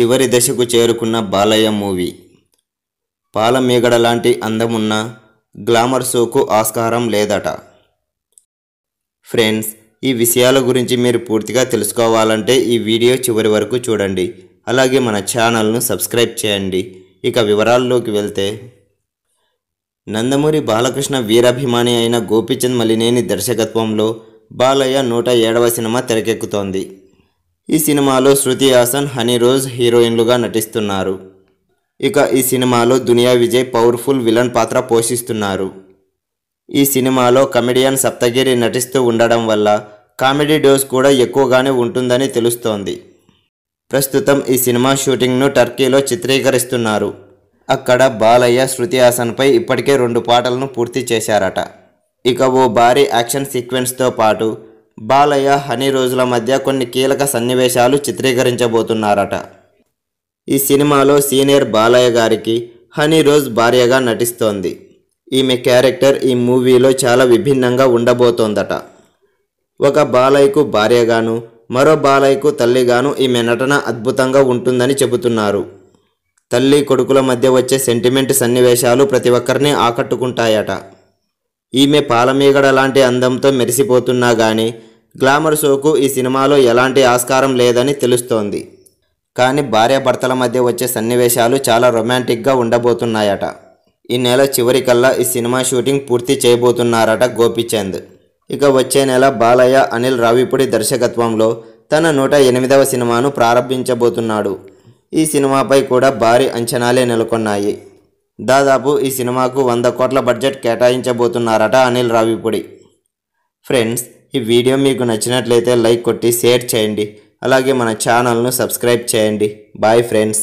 చివరి దశకు చేరుకున్న బాలయ్య మూవీ. పాలమేగడ లాంటి అందమున్న గ్లామర్ షోకు ఆస్కారం లేదట. ఫ్రెండ్స్ ఈ విషయాల గురించి మీరు పూర్తిగా తెలుసుకోవాలంటే ఈ వీడియో చివరి వరకు చూడండి. అలాగే మన ఛానల్ను సబ్స్క్రైబ్ చేయండి. ఇక వివరాల్లోకి వెళ్తే నందమూరి బాలకృష్ణ వీరాభిమాని అయిన గోపీచంద్ మలినేని దర్శకత్వంలో బాలయ్య నూట ఏడవ సినిమా తెరకెక్కుతోంది. ఈ సినిమాలో శృతి హాసన్ హనీ రోజ్ హీరోయిన్లుగా నటిస్తున్నారు. ఇక ఈ సినిమాలో దునియా విజయ్ పవర్ఫుల్ విలన్ పాత్ర పోషిస్తున్నారు. ఈ సినిమాలో కమెడియన్ సప్తగిరి నటిస్తూ ఉండడం వల్ల కామెడీ డోస్ కూడా ఎక్కువగానే ఉంటుందని తెలుస్తోంది. ప్రస్తుతం ఈ సినిమా షూటింగ్ను టర్కీలో చిత్రీకరిస్తున్నారు. అక్కడ బాలయ్య శృతి హాసన్పై ఇప్పటికే రెండు పాటలను పూర్తి చేశారట. ఇక ఓ భారీ యాక్షన్ సీక్వెన్స్తో పాటు బాలయ్య హనీ రోజుల మధ్య కొన్ని కీలక సన్నివేశాలు చిత్రీకరించబోతున్నారట. ఈ సినిమాలో సీనియర్ బాలయ్య గారికి హనీ రోజ్ భార్యగా నటిస్తోంది. ఈమె క్యారెక్టర్ ఈ మూవీలో చాలా విభిన్నంగా ఉండబోతోందట. ఒక బాలయ్యకు భార్యగాను మరో బాలయ్యకు తల్లిగాను ఈమె నటన అద్భుతంగా ఉంటుందని చెబుతున్నారు. తల్లి కొడుకుల మధ్య వచ్చే సెంటిమెంట్ సన్నివేశాలు ప్రతి ఒక్కరిని ఆకట్టుకుంటాయట. ఈమె పాలమీగడ లాంటి అందంతో మెరిసిపోతున్నా గానీ గ్లామర్ షోకు ఈ సినిమాలో ఎలాంటి ఆస్కారం లేదని తెలుస్తోంది. కానీ భార్యాభర్తల మధ్య వచ్చే సన్నివేశాలు చాలా రొమాంటిక్గా ఉండబోతున్నాయట. ఈ నెల చివరికల్లా ఈ సినిమా షూటింగ్ పూర్తి చేయబోతున్నారట గోపీచంద్. ఇక వచ్చే నెల బాలయ్య అనిల్ రావిపూడి దర్శకత్వంలో తన నూట ఎనిమిదవ సినిమాను ప్రారంభించబోతున్నాడు. ఈ సినిమాపై కూడా భారీ అంచనాలే నెలకొన్నాయి. దాదాపు ఈ సినిమాకు వంద కోట్ల బడ్జెట్ కేటాయించబోతున్నారట అనిల్ రావిపూడి ఫ్రెండ్స్ ఈ వీడియో మీకు నచ్చినట్లయితే లైక్ కొట్టి షేర్ చేయండి. అలాగే మన ఛానల్ను సబ్స్క్రైబ్ చేయండి. Bye friends.